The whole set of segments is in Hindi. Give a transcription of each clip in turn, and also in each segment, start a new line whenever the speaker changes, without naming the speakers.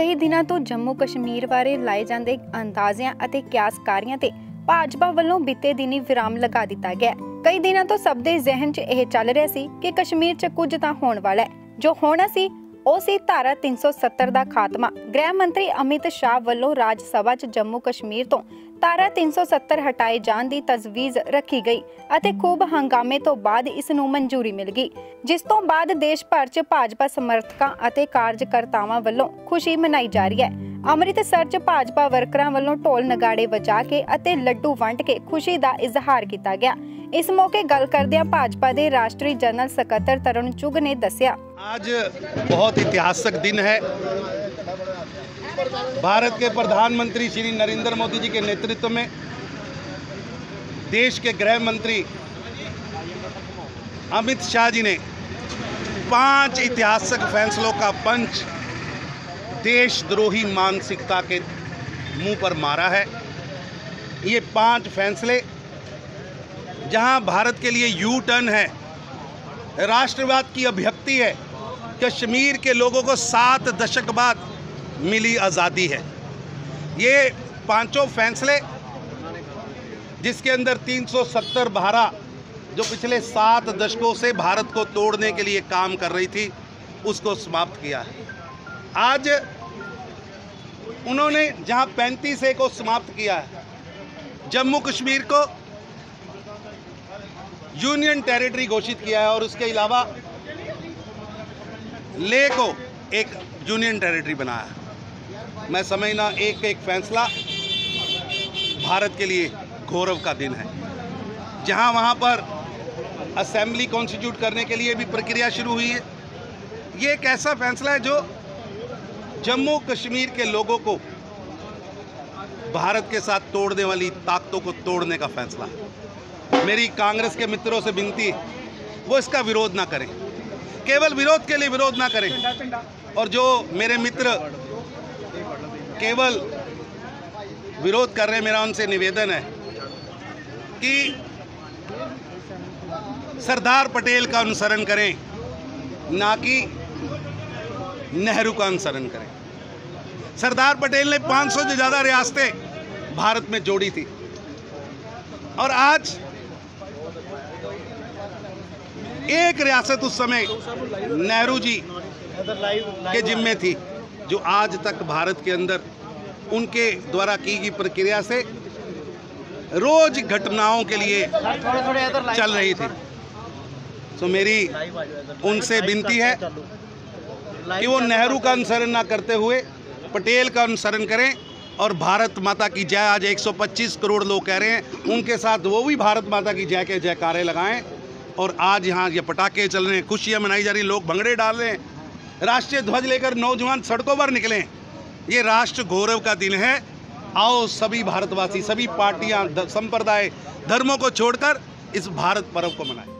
ਕਈ ਦਿਨਾਂ ਤੋਂ ਜੰਮੂ ਕਸ਼ਮੀਰ ਬਾਰੇ ਲਾਏ ਜਾਂਦੇ ਅੰਦਾਜ਼ਿਆਂ ਅਤੇ ਕਿਆਸਕਾਰੀਆਂ ਤੇ ਭਾਜਪਾ ਵੱਲੋਂ ਬੀਤੇ ਦਿਨੀ ਵਿਰਾਮ ਲਗਾ ਦਿੱਤਾ ਗਿਆ। ਕਈ ਦਿਨਾਂ ਤੋਂ ਸਭ ਦੇ ਜ਼ਿਹਨ 'ਚ ਇਹ ਚੱਲ ਰਿਹਾ ਸੀ ਕਿ ਕਸ਼ਮੀਰ 'ਚ ਕੁਝ ਤਾਂ ਹੋਣ ਵਾਲਾ ਹੈ। ਜੋ ਹੋਣਾ ਸੀ ਉਹ ਸੀ ਧਾਰਾ 370 ਦਾ ਖਾਤਮਾ। ਗ੍ਰਹਿ ਮੰਤਰੀ ਅਮਿਤ ਸ਼ਾਹ ਵੱਲੋਂ ਰਾਜ ਸਭਾ 'ਚ ਜੰਮੂ ਕਸ਼ਮੀਰ ਤੋਂ ਧਾਰਾ 370 ਹਟਾਏ ਜਾਣ ਦੀ ਤਜਵੀਜ਼ ਰੱਖੀ ਗਈ ਅਤੇ ਖੂਬ ਹੰਗਾਮੇ ਤੋਂ ਬਾਅਦ ਇਸ ਨੂੰ ਮਨਜ਼ੂਰੀ ਮਿਲ ਗਈ। ਜਿਸ ਤੋਂ ਬਾਅਦ ਦੇਸ਼ ਭਰ 'ਚ ਭਾਜਪਾ ਸਮਰਥਕਾਂ ਅਤੇ ਕਾਰਜਕਰਤਾਵਾਂ ਵੱਲੋਂ ਖੁਸ਼ੀ ਮਨਾਈ ਜਾ ਰਹੀ ਹੈ। ਅੰਮ੍ਰਿਤਸਰ 'ਚ ਭਾਜਪਾ ਵਰਕਰਾਂ ਵੱਲੋਂ ਢੋਲ ਨਗਾੜੇ ਵਜਾ ਕੇ ਅਤੇ ਲੱਡੂ ਵੰਡ ਕੇ ਖੁਸ਼ੀ ਦਾ ਇਜ਼ਹਾਰ ਕੀਤਾ ਗਿਆ ਇਸ ਮੌਕੇ ਗੱਲ ਕਰਦਿਆਂ ਭਾਜਪਾ ਦੇ ਰਾਸ਼ਟਰੀ ਜਨਰਲ ਸਕੱਤਰ ਤਰੁਣ ਚੁਗ ਨੇ ਦੱਸਿਆ
आज बहुत ऐतिहासिक दिन है भारत के प्रधानमंत्री श्री नरेंद्र मोदी जी के नेतृत्व में देश के गृह मंत्री अमित शाह जी ने पांच ऐतिहासिक फैसलों का पंच देशद्रोही मानसिकता के मुँह पर मारा है। ये पाँच फैसले, जहाँ भारत के लिए यू टर्न है, राष्ट्रवाद की अभिव्यक्ति है, कश्मीर के लोगों को सात दशक बाद मिली आज़ादी है। ये पाँचों फैसले, जिसके अंदर 370 धारा जो पिछले सात दशकों से भारत को तोड़ने के लिए काम कर रही थी, उसको समाप्त किया है। आज उन्होंने जहाँ 35 ए को समाप्त किया है, जम्मू कश्मीर को यूनियन टेरिटरी घोषित किया है और उसके अलावा ले को एक यूनियन टेरिटरी बनाया है। मैं समझना एक एक फैसला भारत के लिए गौरव का दिन है। जहाँ वहाँ पर असेंबली कॉन्स्टिट्यूट करने के लिए भी प्रक्रिया शुरू हुई है। ये एक ऐसा फैसला है जो जम्मू कश्मीर के लोगों को भारत के साथ तोड़ने वाली ताकतों को तोड़ने का फैसला। मेरी कांग्रेस के मित्रों से विनती वो इसका विरोध ना करें। केवल विरोध के लिए विरोध ना करें। और जो मेरे मित्र केवल विरोध कर रहे हैं, मेरा उनसे निवेदन है कि सरदार पटेल का अनुसरण करें, ना कि नेहरू का अनुसरण करें। सरदार पटेल ने 500 से ज़्यादा रियासतें भारत में जोड़ी थी। और आज एक रियासत उस समय नेहरू जी के जिम्मे थी, जो आज तक भारत के अंदर उनके द्वारा की गई प्रक्रिया से रोज घटनाओं के लिए चल रही थी। तो मेरी उनसे विनती है कि वो नेहरू का अनुसरण ना करते हुए, पटेल का अनुसरण करें और भारत माता की जय, आज 125 करोड़ लोग कह रहे हैं। उनके साथ वो भी भारत माता की जय के जयकारे लगाएँ और आज यहाँ ये पटाखे चल रहे हैं, खुशियाँ मनाई जा रही लोग भंगड़े डाल रहे हैं। राष्ट्रीय ध्वज लेकर नौजवान सड़कों पर निकलें। ये राष्ट्र गौरव का दिन है। आओ सभी भारतवासी, सभी पार्टियाँ संप्रदाय, धर्मों को छोड़कर इस भारत पर्व को मनाएँ।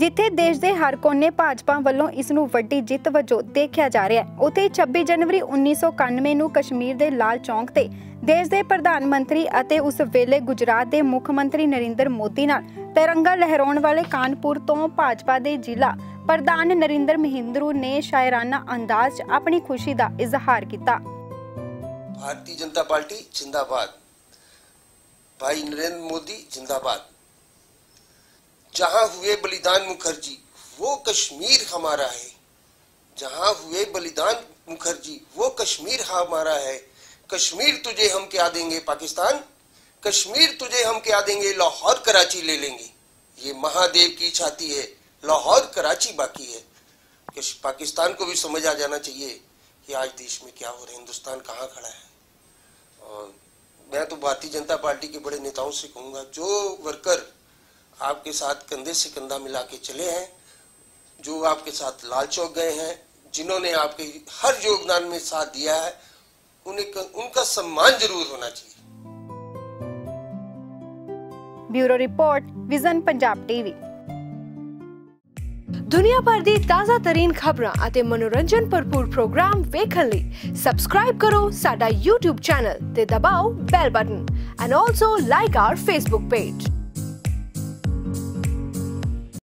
ਜਿੱਥੇ ਦੇਸ਼ ਦੇ ਹਰ ਕੋਨੇ ਭਾਜਪਾ ਵੱਲੋਂ ਇਸ ਨੂੰ ਵੱਡੀ ਜਿੱਤ ਵਜੋਂ ਦੇਖਿਆ ਜਾ ਰਿਹਾ ਹੈ। ਉਥੇ 26 ਜਨਵਰੀ 1991 ਨੂੰ ਕਸ਼ਮੀਰ ਦੇ ਲਾਲ ਚੌਂਕ ਤੇ ਦੇਸ਼ ਦੇ ਪ੍ਰਧਾਨ ਮੰਤਰੀ ਅਤੇ ਉਸ ਵੇਲੇ ਗੁਜਰਾਤ ਦੇ ਮੁੱਖ ਮੰਤਰੀ ਨਰਿੰਦਰ ਮੋਦੀ ਨਾਲ ਤਿਰੰਗਾ ਲਹਿਰਾਉਣ ਵਾਲੇ ਕਾਨਪੁਰ ਤੋਂ ਭਾਜਪਾ ਦੇ ਜ਼ਿਲ੍ਹਾ ਪ੍ਰਧਾਨ ਨਰਿੰਦਰ ਮਹਿੰਦਰੂ ਨੇ ਸ਼ਾਇਰਾਨਾ ਅੰਦਾਜ਼ 'ਚ ਆਪਣੀ ਖੁਸ਼ੀ ਦਾ ਇਜ਼ਹਾਰ ਕੀਤਾ।
ਭਾਰਤੀ ਜਨਤਾ ਪਾਰਟੀ ਜਿੰਦਾਬਾਦ। ਭਾਈ ਨਰਿੰਦਰ ਮੋਦੀ ਜਿੰਦਾਬਾਦ। जहाँ हुए बलिदान मुखर्जी, वो कश्मीर हमारा है। जहाँ हुए बलिदान मुखर्जी, वो कश्मीर हमारा है। कश्मीर तुझे हम क्या देंगे, पाकिस्तान? कश्मीर तुझे हम क्या देंगे, लाहौर कराची ले लेंगे। ये महादेव की छाती है, लाहौर कराची बाकी है। पाकिस्तान को भी समझ आ जाना चाहिए कि आज देश में क्या हो रहा है, हिंदुस्तान कहाँ खड़ा है। और मैं तो भारतीय जनता पार्टी के बड़े नेताओं से कहूँगा, जो वर्कर आपके साथ कंधे से कंधा मिला के चले हैं जो आपके साथ लाल चौक गए हैं जिन्होंने आपके हर योगदान में साथ दिया है उन्हें उनका सम्मान जरूर होना चाहिए
bureau report Vision Punjab TV
ਦੁਨੀਆ ਭਰ ਦੀ ਤਾਜ਼ਾ ਤਰੀਨ ਖਬਰਾਂ ਅਤੇ ਮਨੋਰੰਜਨ ਭਰਪੂਰ ਪ੍ਰੋਗਰਾਮ ਵੇਖਣ ਲਈ ਸਬਸਕ੍ਰਾਈਬ ਕਰੋ ਸਾਡਾ YouTube ਚੈਨਲ ਤੇ ਦਬਾਓ bell button and also like our Facebook page